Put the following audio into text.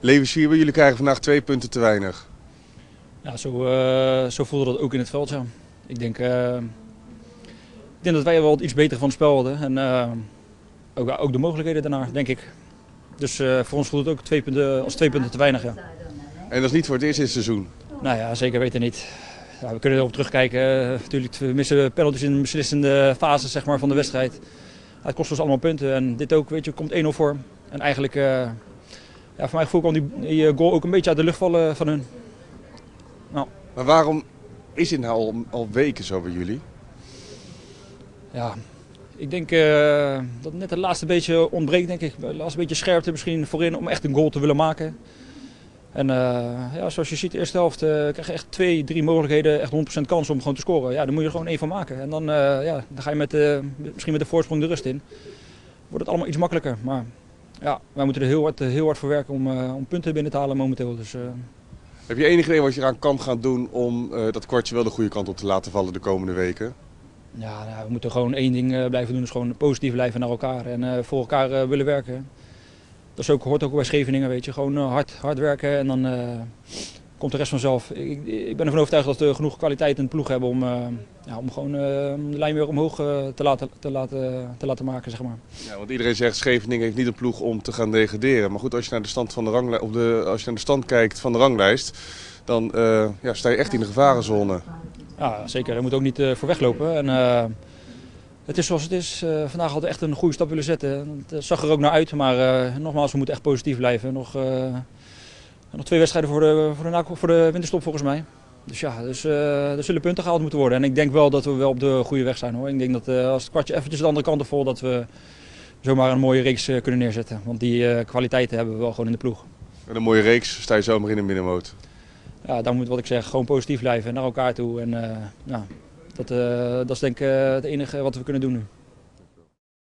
Levi Schieber, jullie krijgen vandaag twee punten te weinig. Ja, zo, uh, zo voelde dat ook in het veld. Ja. Ik, denk, uh, ik denk dat wij wel iets beter van het spel hadden. En uh, ook, ook, de mogelijkheden daarna, denk ik. Dus voor ons voelt het ook twee punten, als twee punten te weinig. Ja. En dat is niet voor het eerst in het seizoen? Nou ja, zeker weten niet. Ja, we kunnen erop terugkijken. natuurlijk, we missen penalties in de beslissende fase zeg maar, van de wedstrijd. het kost ons allemaal punten. En dit ook, weet je, komt 1-0 voor. En eigenlijk, ja, voor mijn gevoel kwam die, die goal ook een beetje uit de lucht vallen van hun. Nou. Maar waarom is het nou al, al weken zo bij jullie? Ja, ik denk uh, dat net het laatste beetje ontbreekt, denk ik. Het laatste beetje scherpte misschien voorin om echt een goal te willen maken. En uh, ja, zoals je ziet, de eerste helft uh, krijg je echt twee, drie mogelijkheden, echt 100% kans om gewoon te scoren. Ja, dan moet je er gewoon één van maken. En dan, ja, dan ga je met, misschien met de voorsprong de rust in. Wordt het allemaal iets makkelijker. Maar ja, wij moeten er heel hard, heel hard voor werken om, om punten binnen te halen momenteel. Dus, heb je enig idee wat je eraan kan gaan doen om uh, dat kwartje wel de goede kant op te laten vallen de komende weken? Ja, nou, we moeten gewoon één ding blijven doen, is gewoon positief blijven naar elkaar en voor elkaar willen werken. Dat is ook, hoort ook bij Scheveningen, weet je. Gewoon hard, hard werken en dan komt de rest vanzelf. Ik, ik ben ervan overtuigd dat we genoeg kwaliteit in de ploeg hebben om, ja, om gewoon de lijn weer omhoog te, laten, te, laten, te laten maken, zeg maar. Ja, want iedereen zegt Scheveningen heeft niet een ploeg om te gaan degraderen. Maar goed, als je naar de stand, van de, ranglijst, op de, als je naar de stand kijkt van de ranglijst, dan ja, sta je echt in de gevarenzone. Ja, zeker. Je moet ook niet voor weglopen. En, het is zoals het is. vandaag hadden we echt een goede stap willen zetten. Het zag er ook naar uit, maar nogmaals, we moeten echt positief blijven. Nog, nog twee wedstrijden voor de, voor, de, voor de winterstop volgens mij. Dus ja, dus, er zullen punten gehaald moeten worden. En ik denk wel dat we wel op de goede weg zijn hoor. Ik denk dat als het kwartje eventjes de andere kant op vol, dat we zomaar een mooie reeks kunnen neerzetten. Want die kwaliteiten hebben we wel gewoon in de ploeg. Met een mooie reeks sta je zomaar in een middenmoot ja, dan moet wat ik zeg, gewoon positief blijven naar elkaar toe. En uh, ja, dat, uh, dat is denk ik uh, het enige wat we kunnen doen nu.